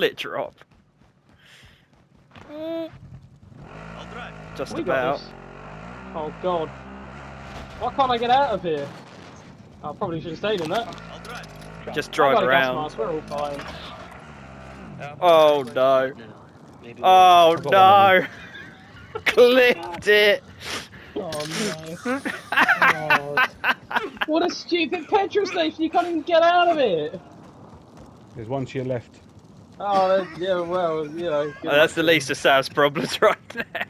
split drop. Just We about. Oh god. Why can't I get out of here? I probably should have stayed in that. Just I drive got a around. we're all fine. Oh no. Maybe Oh I've no. Clipped it. Oh no. What a stupid petrol station, you can't even get out of it! There's one to your left. Oh, yeah, well, you know. Oh, that's the least of Sav's problems right there.